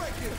break it.